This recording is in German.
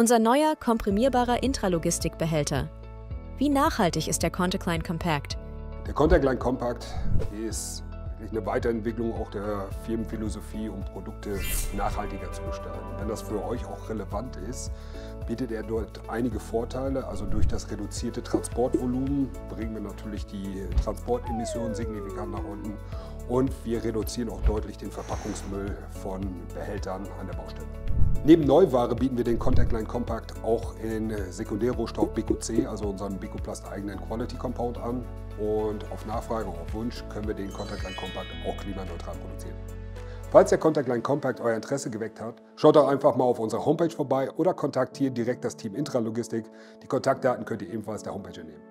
Unser neuer komprimierbarer Intralogistikbehälter. Wie nachhaltig ist der Contact Line Compact? Der Contact Line Compact ist eine Weiterentwicklung auch der Firmenphilosophie, um Produkte nachhaltiger zu gestalten. Wenn das für euch auch relevant ist, bietet er dort einige Vorteile. Also durch das reduzierte Transportvolumen bringen wir natürlich die Transportemissionen signifikant nach unten und wir reduzieren auch deutlich den Verpackungsmüll von Behältern an der Baustelle. Neben Neuware bieten wir den Contact Line Compact auch in Sekundärrohstoff BQC, also unseren Bicoplast eigenen Quality Compound an. Und auf Nachfrage und auf Wunsch können wir den Contact Line Compact auch klimaneutral produzieren. Falls der Contact Line Compact euer Interesse geweckt hat, schaut doch einfach mal auf unserer Homepage vorbei oder kontaktiert direkt das Team Intralogistik. Die Kontaktdaten könnt ihr ebenfalls der Homepage entnehmen.